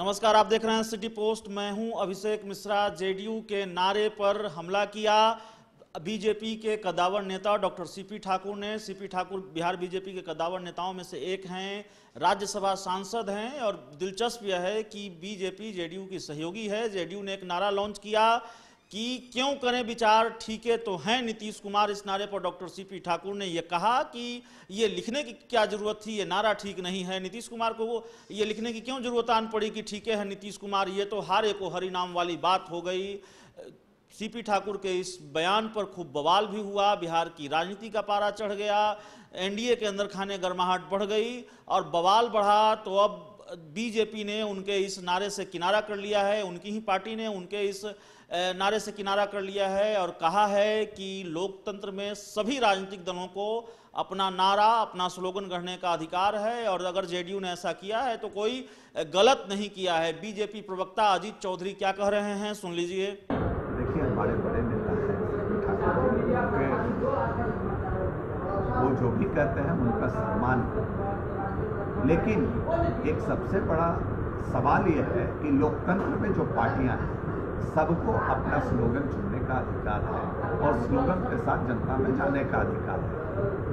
नमस्कार, आप देख रहे हैं सिटी पोस्ट। मैं हूँ अभिषेक मिश्रा। जेडीयू के नारे पर हमला किया। बीजेपी के कदावर नेता डॉक्टर सीपी ठाकुर ने। सीपी ठाकुर बिहार बीजेपी के कदावर नेताओं में से एक हैं। राज्यसभा सांसद हैं और दिलचस्प यह है कि बीजेपी, जेडीयू की सहयोगी है। जेडीयू ने एक नारा लॉन्च किया। कि क्यों करें विचार? ठीक है तो हैं नीतीश कुमार इस नारे पर डॉक्टर सीपी ठाकुर ने यह कहा कि ये लिखने की क्या ज़रूरत थी? ये नारा ठीक नहीं है। नीतीश कुमार को वो ये लिखने की क्यों ज़रूरत आन पड़ी कि ठीक है, नीतीश कुमार, ये तो हारे को हरि नाम वाली बात हो गई। सीपी ठाकुर के इस बयान पर खूब बवाल भी हुआ। बिहार की राजनीति का पारा चढ़ गया। एनडीए के अंदर खाने गर्माहट बढ़ गई और बवाल बढ़ा तो अब बीजेपी ने उनके इस नारे से किनारा कर लिया है, उनकी ही पार्टी ने उनके इस नारे से किनारा कर लिया है और कहा है कि लोकतंत्र में सभी राजनीतिक दलों को अपना नारा, अपना स्लोगन गढ़ने का अधिकार है और अगर जेडीयू ने ऐसा किया है तो कोई गलत नहीं किया है। बीजेपी प्रवक्ता अजीत चौधरी क्या कह रहे हैं, सुन लीजिए। देखिए, हमारे बड़े नेता हैं वो जो भी कहते हैं, उनका सम्मान लेकिन एक सबसे बड़ा सवाल यह है कि लोकतंत्र में जो पार्टियाँ हैं, सबको अपना स्लोगन चुनने का अधिकार है और स्लोगन के साथ जनता में जाने का अधिकार है।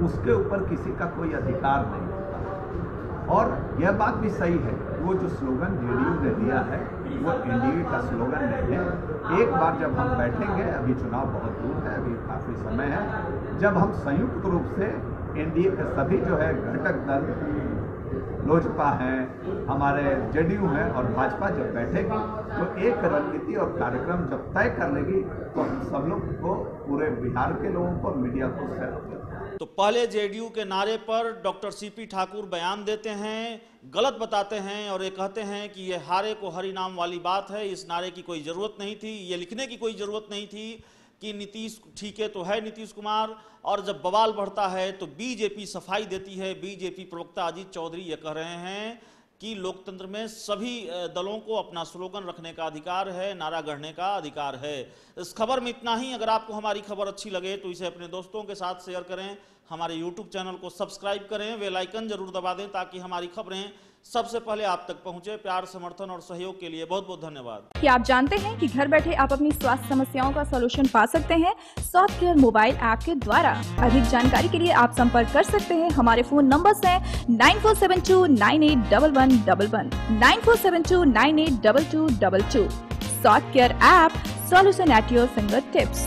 उसके ऊपर किसी का कोई अधिकार नहीं होता। और यह बात भी सही है, वो जो स्लोगन जेडीयू ने दिया है, वो एनडीए का स्लोगन नहीं है एक बार जब हम बैठेंगे, अभी चुनाव बहुत दूर है, अभी काफ़ी समय है, जब हम संयुक्त रूप से एनडीए के सभी जो है घटक दल लोजपा है, हमारे जेडीयू है और भाजपा जब बैठेगी तो एक रणनीति और कार्यक्रम जब तय कर लेगी तो हम सब लोग को पूरे बिहार के लोगों को मीडिया को सहयोग तो पहले जेडीयू के नारे पर डॉक्टर सीपी ठाकुर बयान देते हैं, गलत बताते हैं और ये कहते हैं कि ये हारे को हरि नाम वाली बात है, इस नारे की कोई ज़रूरत नहीं थी, ये लिखने की कोई ज़रूरत नहीं थी। कि नीतीश, ठीक है तो है नीतीश कुमार, और जब बवाल बढ़ता है तो बीजेपी सफ़ाई देती है। बीजेपी प्रवक्ता अजीत चौधरी ये कह रहे हैं कि लोकतंत्र में सभी दलों को अपना स्लोगन रखने का अधिकार है, नारा गढ़ने का अधिकार है। इस खबर में इतना ही। अगर आपको हमारी खबर अच्छी लगे तो इसे अपने दोस्तों के साथ शेयर करें। हमारे यूट्यूब चैनल को सब्सक्राइब करें वे लाइकन ज़रूर दबा दें ताकि हमारी खबरें सबसे पहले आप तक पहुँचे। प्यार, समर्थन और सहयोग के लिए बहुत बहुत धन्यवाद। क्या आप जानते हैं कि घर बैठे आप अपनी स्वास्थ्य समस्याओं का सोल्यूशन पा सकते हैं। सॉफ्ट केयर मोबाइल ऐप के द्वारा अधिक जानकारी के लिए आप संपर्क कर सकते हैं। हमारे फ़ोन नंबर है nine four seven two nine eight double one double one nine four seven two nine eight double two double two soft care app solution at your fingertips